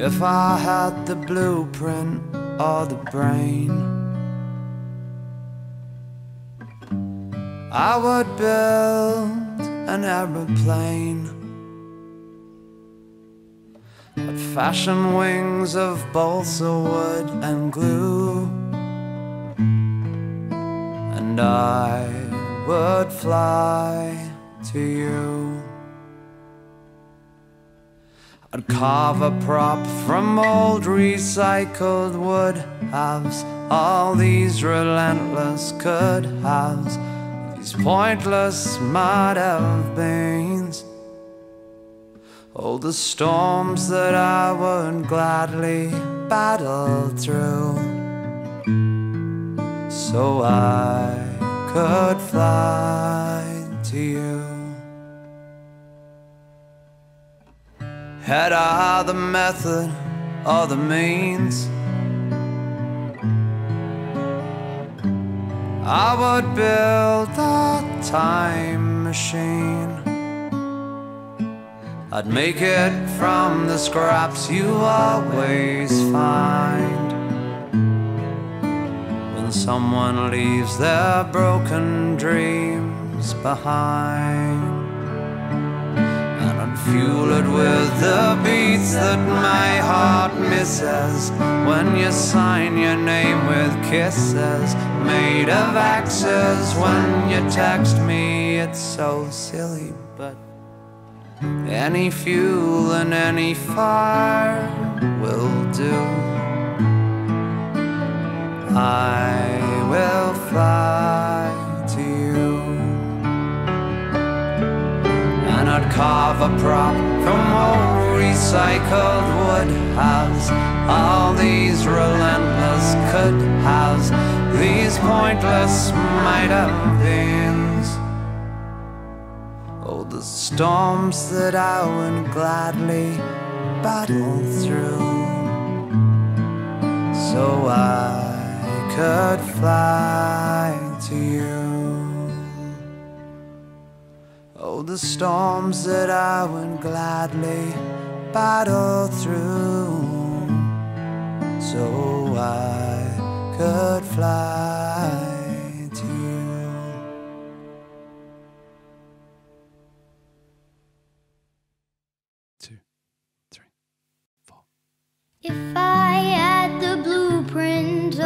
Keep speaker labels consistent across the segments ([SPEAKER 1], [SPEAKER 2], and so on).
[SPEAKER 1] If I had the blueprint or the brain, I would build an aeroplane. I'd fashion wings of balsa wood and glue, and I would fly to you. I'd carve a prop from old recycled wood halves. All these relentless could haves, these pointless might have beens. All the storms that I would gladly battle through, so I could fly to you. Had I the method or the means, I would build a time machine. I'd make it from the scraps you always find when someone leaves their broken dreams behind fuel it with the beats that my heart misses. When you sign your name with kisses made of axes. When you text me it's so silly but any fuel and any fire will do. I will fly carve a prop from old recycled wood halves. All these relentless could haves, these pointless might have beens. Oh, the storms that I would gladly battle through, so I could fly to you. Oh, the storms that I would gladly battle through, so I could fly to you. Two, three, four.
[SPEAKER 2] If I had the blueprint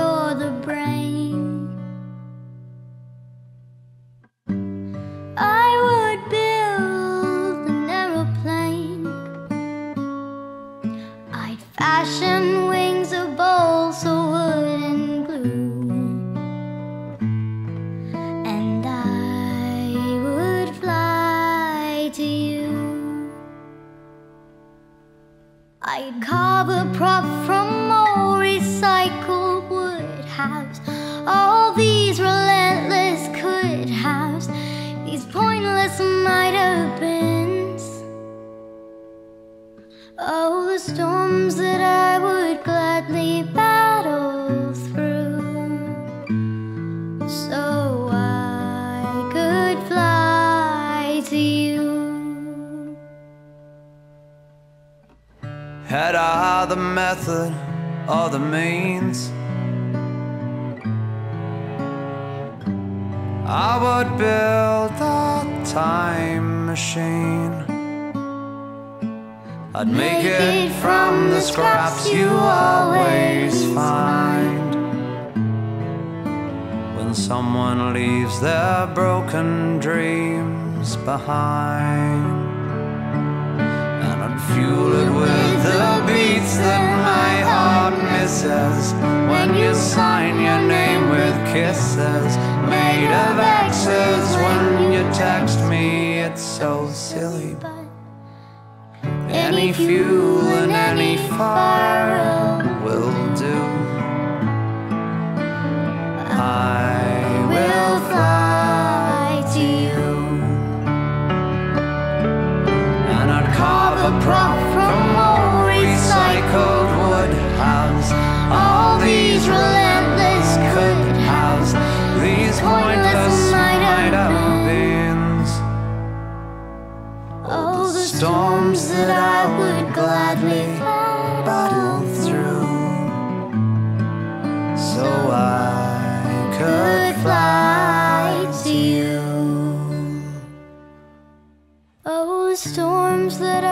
[SPEAKER 2] I'd carve a prop from old recycled wood halves. All these relentless could haves, these pointless might have beens. Oh, the storms that I would gladly battle through, so
[SPEAKER 1] I the method or the means, I would build a time machine. I'd make it from the scraps you always find. When someone leaves their broken dreams behind. Fuel it with the beats that my heart misses. When you sign your name with kisses Made of X's when you text me It's so silly. Any fuel and any fire storms that I would gladly
[SPEAKER 2] battle
[SPEAKER 1] through so I could fly to you.
[SPEAKER 2] Oh, storms that I